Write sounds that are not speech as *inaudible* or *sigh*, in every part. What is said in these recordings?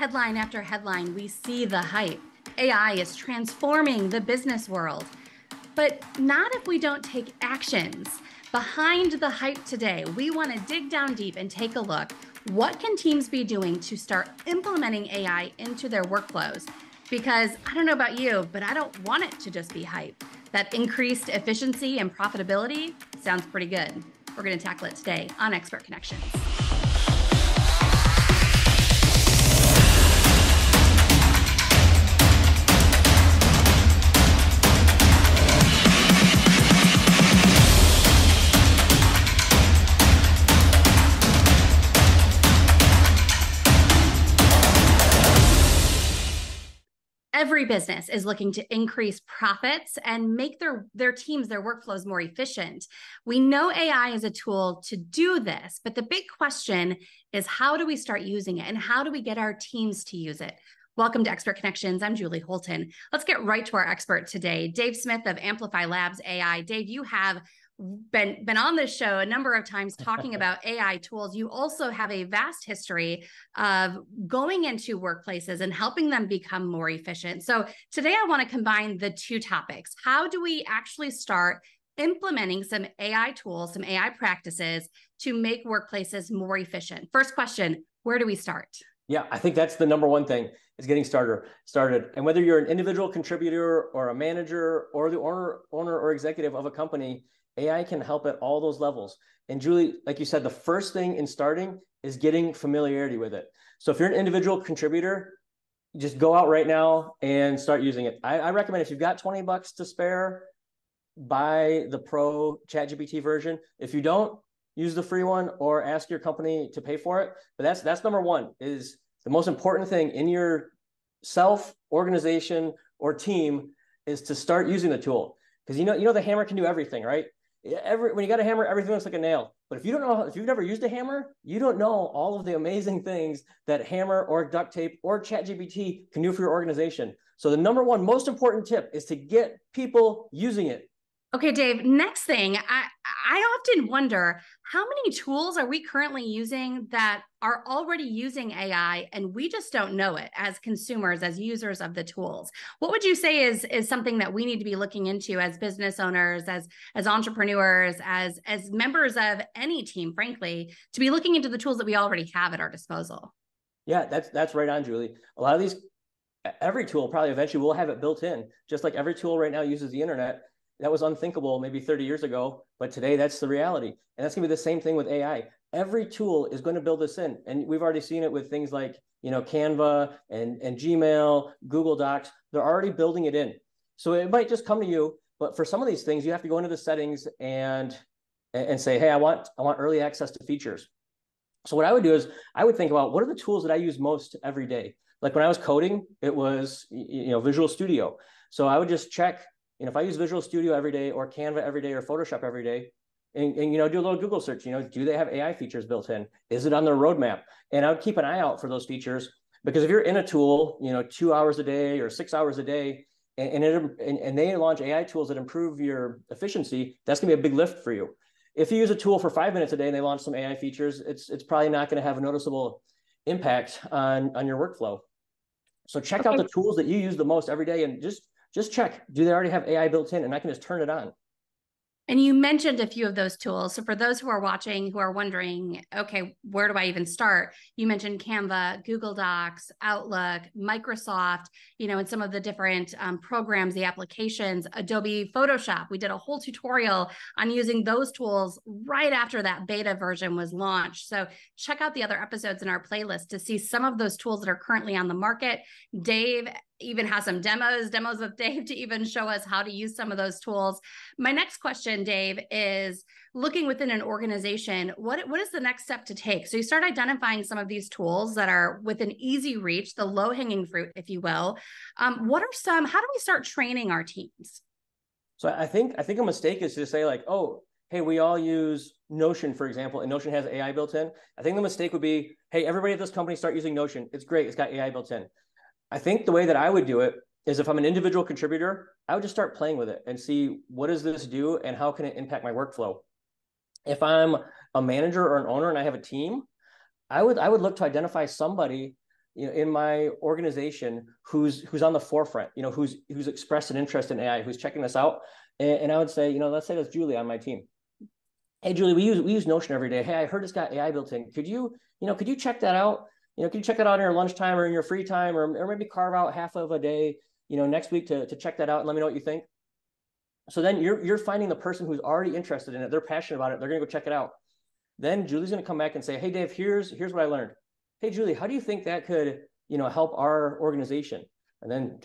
Headline after headline, we see the hype. AI is transforming the business world. But not if we don't take actions. Behind the hype today, we want to dig down deep and take a look. What can teams be doing to start implementing AI into their workflows? Because I don't know about you, but I don't want it to just be hype. That increased efficiency and profitability sounds pretty good. We're going to tackle it today on Expert Connexions. Every business is looking to increase profits and make their their teams their workflows more efficient we know ai is a tool to do this but the big question is how do we start using it and how do we get our teams to use it Welcome to Expert Connexions. I'm Julie Holton. Let's get right to our expert today, Dave Smith of Amplify Labs AI. Dave, you have been been on this show a number of times *laughs* talking about AI tools. You also have a vast history of going into workplaces and helping them become more efficient. So today I want to combine the two topics. How do we actually start implementing some AI tools, some AI practices to make workplaces more efficient? First question, where do we start? Yeah, I think that's the number one thing is getting started started. And whether you're an individual contributor or a manager or the owner owner or executive of a company, AI can help at all those levels. And Julie, like you said, the first thing in starting is getting familiarity with it. So if you're an individual contributor, just go out right now and start using it. I, I recommend if you've got 20 bucks to spare, buy the pro ChatGPT version. If you don't, use the free one or ask your company to pay for it. But that's that's number one is the most important thing in your self organization or team is to start using the tool because you know you know the hammer can do everything right every when you got a hammer, everything looks like a nail. But if you don't know, if you've never used a hammer, you don't know all of the amazing things that hammer or duct tape or ChatGPT can do for your organization. So the number one most important tip is to get people using it. Okay, Dave, next thing, I, I often wonder how many tools are we currently using that are already using AI and we just don't know it as consumers, as users of the tools? What would you say is, is something that we need to be looking into as business owners, as, as entrepreneurs, as, as members of any team, frankly, to be looking into the tools that we already have at our disposal? Yeah, that's that's right on, Julie. A lot of these every tool probably eventually will have it built in, just like every tool right now uses the internet that was unthinkable maybe 30 years ago, but today that's the reality. And that's gonna be the same thing with AI. Every tool is going to build this in. And we've already seen it with things like, you know, Canva and, and Gmail, Google Docs. They're already building it in. So it might just come to you, but for some of these things, you have to go into the settings and and say, hey, I want I want early access to features. So what I would do is I would think about what are the tools that I use most every day. Like when I was coding, it was you know Visual Studio. So I would just check you know, if I use Visual Studio every day or Canva every day or Photoshop every day, and, and you know, do a little Google search, you know, do they have AI features built in? Is it on their roadmap? And I would keep an eye out for those features because if you're in a tool, you know, two hours a day or six hours a day, and, and it and, and they launch AI tools that improve your efficiency, that's gonna be a big lift for you. If you use a tool for five minutes a day and they launch some AI features, it's it's probably not going to have a noticeable impact on on your workflow. So check okay. out the tools that you use the most every day and just just check, do they already have AI built in? And I can just turn it on. And you mentioned a few of those tools. So for those who are watching who are wondering, okay, where do I even start? You mentioned Canva, Google Docs, Outlook, Microsoft, you know, and some of the different um, programs, the applications, Adobe Photoshop. We did a whole tutorial on using those tools right after that beta version was launched. So check out the other episodes in our playlist to see some of those tools that are currently on the market. Dave even has some demos, demos with Dave *laughs* to even show us how to use some of those tools. My next question, Dave, is looking within an organization, what, what is the next step to take? So you start identifying some of these tools that are within easy reach, the low hanging fruit, if you will. Um, what are some, how do we start training our teams? So I think, I think a mistake is to say like, oh, hey, we all use Notion, for example, and Notion has AI built in. I think the mistake would be, hey, everybody at this company start using Notion. It's great. It's got AI built in. I think the way that I would do it is if I'm an individual contributor, I would just start playing with it and see what does this do and how can it impact my workflow. If I'm a manager or an owner and I have a team, I would I would look to identify somebody you know, in my organization who's who's on the forefront, you know, who's who's expressed an interest in AI, who's checking this out. And, and I would say, you know, let's say that's Julie on my team. Hey, Julie, we use we use Notion every day. Hey, I heard it's got AI built in. Could you, you know, could you check that out? You know, could you check it out in your lunchtime or in your free time, or, or maybe carve out half of a day, you know, next week to, to check that out and let me know what you think. So then you're you're finding the person who's already interested in it. They're passionate about it. They're gonna go check it out. Then Julie's gonna come back and say, Hey, Dave, here's here's what I learned. Hey, Julie, how do you think that could you know, help our organization. And then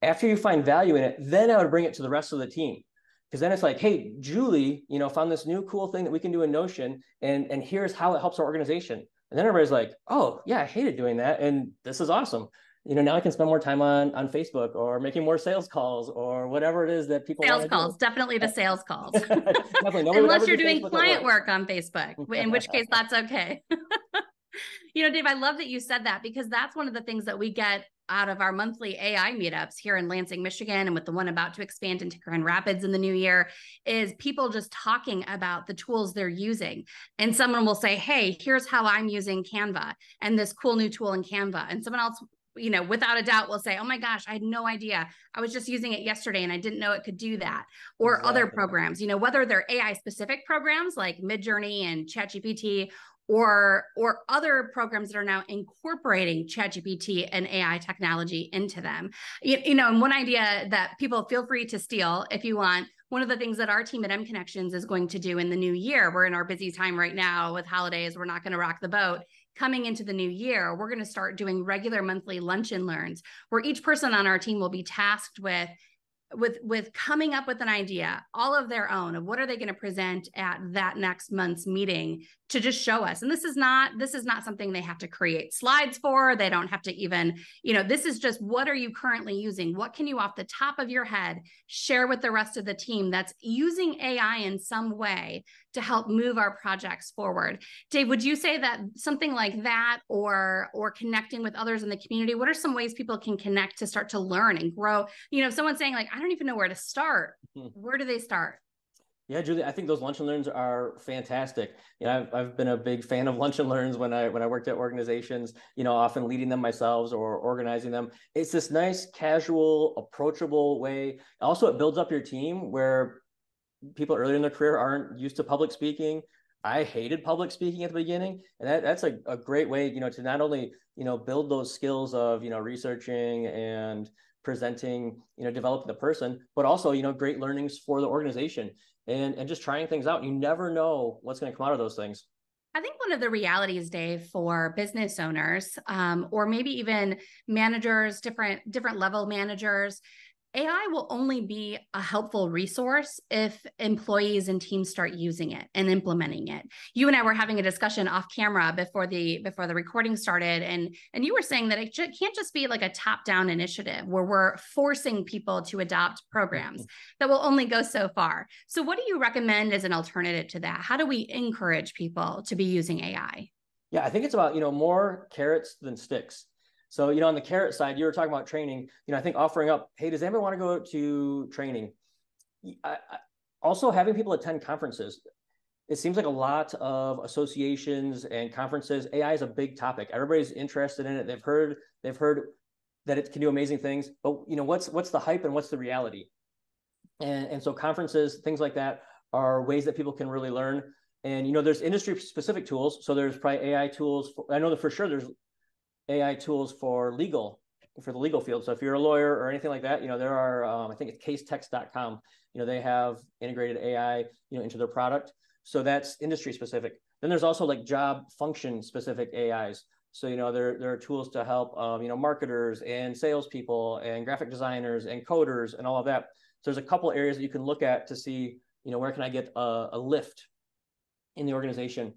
after you find value in it, then I would bring it to the rest of the team. Because then it's like, hey, Julie, you know, found this new cool thing that we can do in Notion, and and here's how it helps our organization. And then everybody's like, oh yeah, I hated doing that, and this is awesome. You know, now I can spend more time on on Facebook or making more sales calls or whatever it is that people sales calls. Do. Definitely the sales calls. *laughs* Unless you're doing client work on Facebook, *laughs* in which case that's okay. *laughs* you know, Dave, I love that you said that because that's one of the things that we get out of our monthly AI meetups here in Lansing, Michigan, and with the one about to expand into Grand Rapids in the new year, is people just talking about the tools they're using. And someone will say, Hey, here's how I'm using Canva and this cool new tool in Canva. And someone else, you know, without a doubt will say, Oh my gosh, I had no idea. I was just using it yesterday and I didn't know it could do that. Or exactly. other programs, you know, whether they're AI specific programs like Midjourney and ChatGPT, or or other programs that are now incorporating ChatGPT and AI technology into them. You, you know, and one idea that people feel free to steal if you want. One of the things that our team at M Connexions is going to do in the new year, we're in our busy time right now with holidays, we're not going to rock the boat. Coming into the new year, we're going to start doing regular monthly lunch and learns where each person on our team will be tasked with with with coming up with an idea all of their own of what are they going to present at that next month's meeting to just show us and this is not this is not something they have to create slides for they don't have to even you know this is just what are you currently using what can you off the top of your head share with the rest of the team that's using ai in some way to help move our projects forward. Dave, would you say that something like that or or connecting with others in the community, what are some ways people can connect to start to learn and grow? You know, if someone's saying like, I don't even know where to start, mm-hmm. where do they start? Yeah, Julie, I think those lunch and learns are fantastic. You know, I've, I've been a big fan of *laughs* lunch and learns when I when I worked at organizations. You know, often leading them myself or organizing them. It's this nice, casual, approachable way. Also, it builds up your team where people earlier in their career aren't used to public speaking. I hated public speaking at the beginning, and that, that's a, a great way, you know, to not only you know build those skills of you know researching and presenting, you know, developing the person, but also you know great learnings for the organization and and just trying things out. You never know what's going to come out of those things. I think one of the realities, Dave, for business owners, um, or maybe even managers, different different level managers, AI will only be a helpful resource if employees and teams start using it and implementing it. You and I were having a discussion off camera before the before the recording started and and you were saying that it can't just be like a top-down initiative where we're forcing people to adopt programs *laughs* that will only go so far. So what do you recommend as an alternative to that? How do we encourage people to be using AI? Yeah, I think it's about, you know, more carrots than sticks. So, you know, on the carrot side, you were talking about training. You know, I think offering up, hey, does anyone want to go to training? I, I, also, having people attend conferences. It seems like a lot of associations and conferences. AI is a big topic. Everybody's interested in it. They've heard they've heard that it can do amazing things. But you know, what's what's the hype and what's the reality? And and so conferences, things like that, are ways that people can really learn. And you know, there's industry specific tools. So there's probably AI tools. For, I know that for sure there's AI tools for legal for the legal field. So if you're a lawyer or anything like that, you know there are um, I think it's casetext.com. You know they have integrated AI you know into their product. So that's industry specific. Then there's also like job function specific AIs. So you know there there are tools to help um, you know marketers and salespeople and graphic designers and coders and all of that. So there's a couple areas that you can look at to see you know where can I get a, a lift in the organization.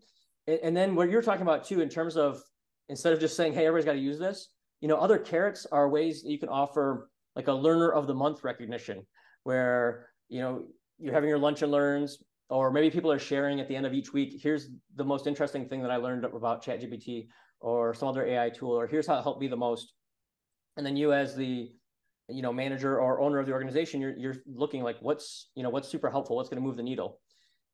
And, and then what you're talking about too in terms of instead of just saying, hey, everybody's got to use this, you know, other carrots are ways that you can offer like a learner of the month recognition where, you know, you're having your lunch and learns, or maybe people are sharing at the end of each week, here's the most interesting thing that I learned about ChatGPT or some other AI tool, or here's how it helped me the most. And then you as the you know manager or owner of the organization you're you're looking like what's you know what's super helpful? What's going to move the needle?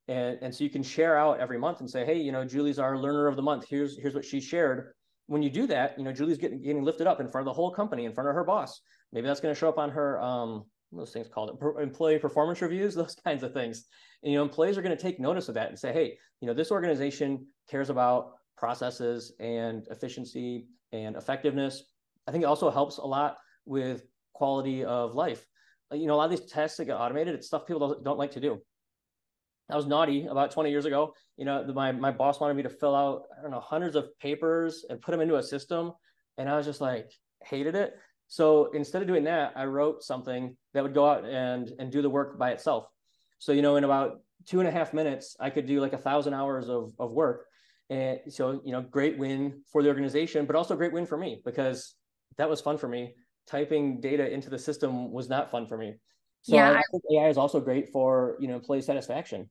And and so you can share out every month and say hey you know julie's our learner of the month. Here's here's what she shared when you do that, you know, Julie's getting getting lifted up in front of the whole company, in front of her boss. Maybe that's going to show up on her um, those things called employee performance reviews, *laughs* those kinds of things. And, you know, employees are going to take notice of that and say, hey, you know, this organization cares about processes and efficiency and effectiveness. I think it also helps a lot with quality of life. You know, a lot of these tests that get automated, it's stuff people don't, don't like to do. I was naughty about 20 years ago. You know, the, my, my boss wanted me to fill out, I don't know, hundreds of papers and put them into a system. And I was just like, hated it. So instead of doing that, I wrote something that would go out and, and do the work by itself. So, you know, in about two and a half minutes, I could do like a thousand hours of, of work. And so, you know, great win for the organization, but also great win for me because that was fun for me. Typing data into the system was not fun for me. So yeah, I think AI is also great for, you know, employee satisfaction.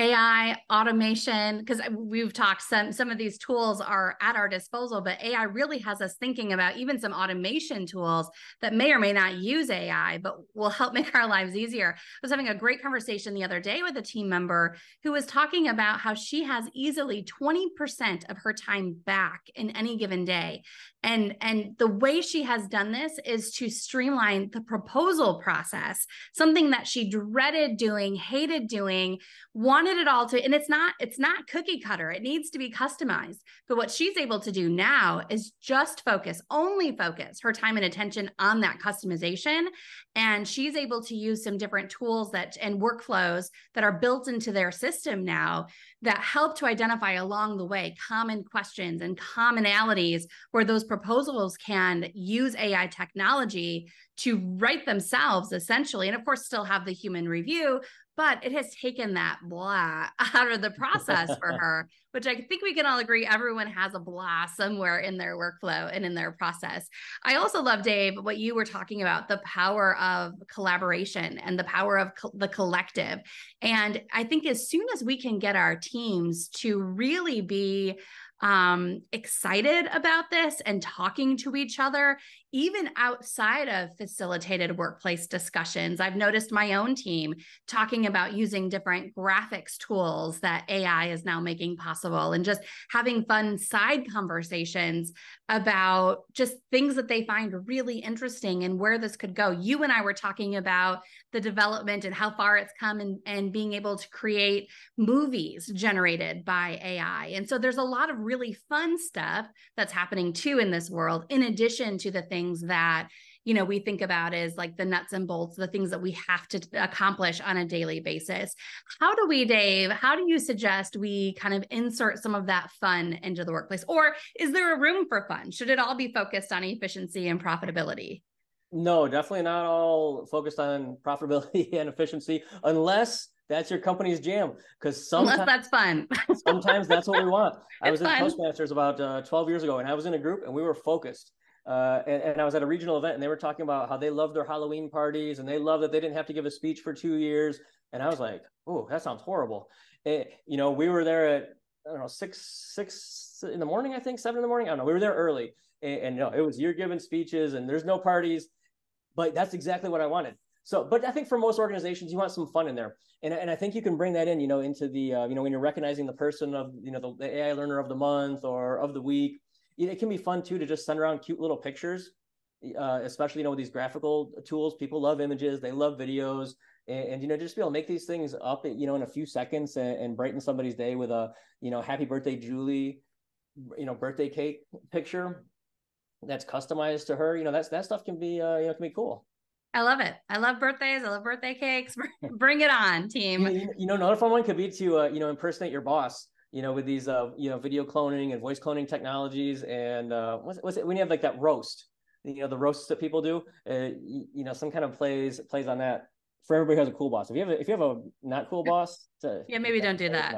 AI automation because we've talked some some of these tools are at our disposal but AI really has us thinking about even some automation tools that may or may not use AI but will help *laughs* make our lives easier. I was having a great conversation the other day with a team member who was talking about how she has easily 20% of her time back in any given day and and the way she has done this is to streamline the proposal process something that she dreaded doing hated doing wanted it all to and it's not it's not cookie cutter. It needs to be customized. But what she's able to do now is just focus only focus her time and attention on that customization. And she's able to use some different tools that and workflows that are built into their system now that help to identify along the way common questions and commonalities where those proposals can use AI technology to write themselves essentially. And of course, still have the human review, but it has taken that blah *laughs* out of the process for *laughs* her, which I think we can all agree everyone has a blah somewhere in their workflow and in their process. I also love, Dave, what you were talking about the power of collaboration and the power of co- the collective. And I think as soon as we can get our teams to really be um, excited about this and talking to each other, even outside of facilitated workplace discussions. I've noticed my own team talking about using different graphics tools that AI is now making possible and just having fun side conversations about just things that they find really interesting and where this could go. You and I were talking about the development and how far it's come and, and being able to create movies generated by AI. And so there's a lot of really fun stuff that's happening too in this world, in addition to the things that you know we think about as like the nuts and bolts the things that we have to accomplish on a daily basis. How do we dave how do you suggest we kind of insert some of that fun into the workplace? Or is there a room for fun? Should it all be focused on efficiency and profitability? No definitely not all focused on profitability *laughs* and efficiency unless that's your company's jam because sometimes Unless that's fun. *laughs* sometimes that's what we want. *laughs* I was in Toastmasters about uh, 12 years ago, and I was in a group, and we were focused. Uh, and, and, I was at a regional event, and they were talking about how they love their Halloween parties, and they love that they didn't have to give a speech for two years. And I was like, "Oh, that sounds horrible." And, you know, we were there at I don't know six six in the morning, I think seven in the morning. I don't know. We were there early, and, and know, it was you're giving speeches, and there's no parties, but that's exactly what I wanted. So, but I think for most organizations, you want some fun in there, and and I think you can bring that in, you know, into the uh, you know when you're recognizing the person of you know the, the AI learner of the month or of the week. It can be fun too to just send around cute little pictures, uh, especially you know with these graphical tools. People love images, they love videos, and, and, you know just be able to make these things up, you know, in a few seconds and, and brighten somebody's day with a you know happy birthday Julie, you know birthday cake picture that's customized to her. You know that's that stuff can be uh, you know can be cool. I love it. I love birthdays. I love birthday cakes. *laughs* *laughs* Bring it on, team. You, you know, another fun one could be to uh, you know impersonate your boss. You know, with these uh, you know video cloning and voice cloning technologies, and uh, what's, what's it when you have like that roast, you know, the roasts that people do. Uh, you, you know, some kind of plays plays on that for everybody who has a cool boss. If you have a, if you have a not cool boss, yeah, maybe don't do *laughs* that.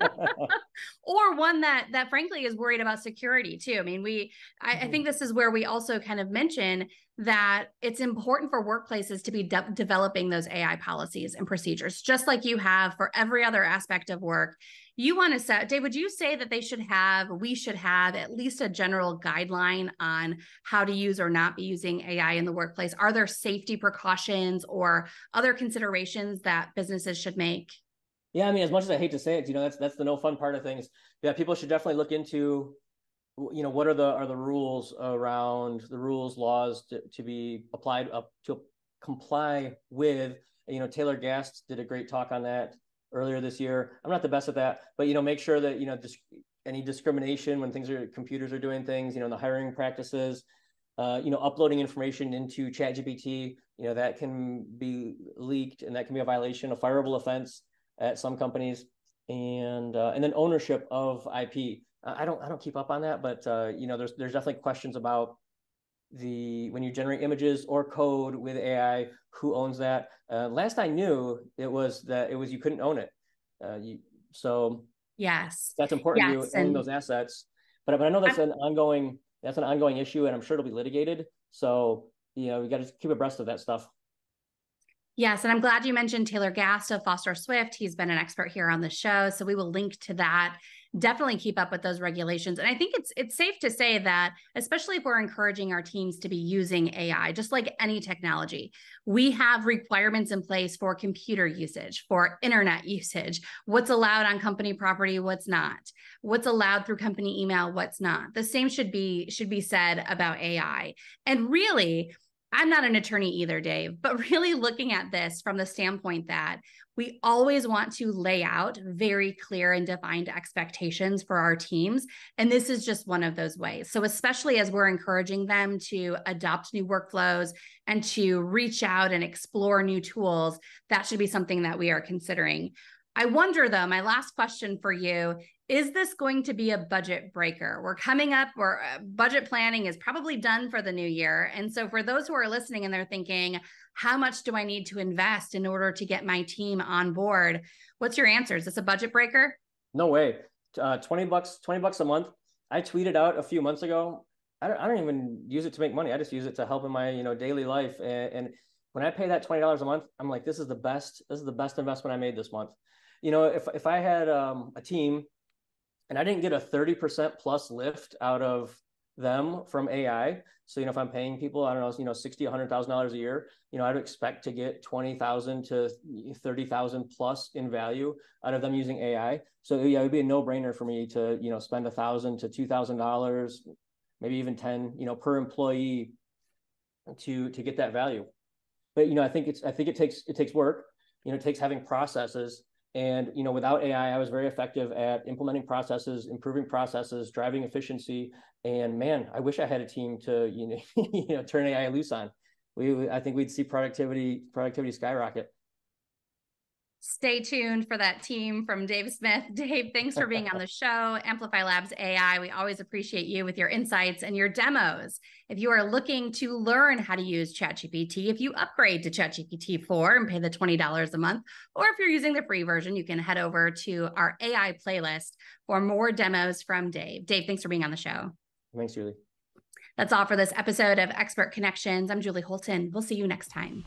*laughs* or one that that frankly is worried about security too. I mean, we I, mm-hmm. I, think this is where we also kind of mention that it's important for workplaces to be de- developing those AI policies and procedures, just like you have for every other aspect of work. You want to set, Dave, would you say that they should have, we should have at least a general guideline on how to use or not be using AI in the workplace? Are there safety precautions or other considerations that businesses should make? Yeah, I mean, as much as I hate to say it, you know, that's that's the no fun part of things. Yeah, people should definitely look into you know, what are the are the rules around the rules laws to, to be applied up to comply with? You know, Taylor Gast did a great talk on that earlier this year. I'm not the best at that, but you know, make sure that you know dis- any discrimination when things are computers are doing things, you know, in the hiring practices, uh, you know, uploading information into ChatGPT, you know, that can be leaked and that can be a violation, a fireable offense at some companies, and uh, and then ownership of IP. I don't I don't keep up on that, but uh, you know, there's there's definitely questions about the when you generate images or code with AI, who owns that? Uh, last I knew, it was that it was you couldn't own it. Uh, you, so yes, that's important yes, to own those assets. But but I know that's I'm, an ongoing that's an ongoing issue, and I'm sure it'll be litigated. So you know, we got to keep abreast of that stuff. Yes, and I'm glad you mentioned Taylor Gast of Foster Swift. He's been an expert here on the show, so we will link to that definitely keep up with those regulations. And I think it's it's safe to say that, especially if we're encouraging our teams to be using AI, just like any technology, we have requirements in place for computer usage, for internet usage, what's allowed on company property, what's not, what's allowed through company email, what's not. The same should be should be said about AI. And really, I'm not an attorney either, Dave, but *laughs* really looking at this from the standpoint that we always want to lay out very clear and defined expectations for our teams. And this is just one of those ways. So, especially as we're encouraging them to adopt new workflows and to reach out and explore new tools, that should be something that we are considering. I wonder though, my last question for you is this going to be a budget breaker? We're coming up, or uh, budget planning is probably done for the new year. And so, for those who are listening and they're thinking, how much do I need to invest in order to get my team on board? What's your answer? Is this a budget breaker? No way. Uh, 20 bucks, 20 bucks a month. I tweeted out a few months ago. I don't, I don't even use it to make money. I just use it to help in my, you know, daily life. And, and when I pay that $20 a month, I'm like, this is the best, this is the best investment I made this month you know, if if I had um, a team and I didn't get a 30% plus lift out of them from AI. So, you know, if I'm paying people, I don't know, you know, 60, $100,000 a year, you know, I'd expect to get 20,000 to 30,000 plus in value out of them using AI. So yeah, it would be a no brainer for me to, you know, spend a thousand to $2,000, maybe even 10, you know, per employee to, to get that value. But, you know, I think it's, I think it takes, it takes work, you know, it takes having processes and you know, without AI, I was very effective at implementing processes, improving processes, driving efficiency. And man, I wish I had a team to you know, *laughs* you know turn AI loose on. We, I think we'd see productivity productivity skyrocket stay tuned for that team from Dave Smith. *laughs* Dave, thanks for being on the show. Amplify Labs AI. We always appreciate you with your insights and your demos. If you are looking to learn how to use ChatGPT, if you upgrade to ChatGPT 4 and pay the $20 a month, or if you're using the free version, you can head over to our AI playlist for more demos from Dave. Dave, thanks for being on the show. Thanks, Julie. That's all for this episode of Expert Connexions. I'm Julie Holton. We'll see you next time.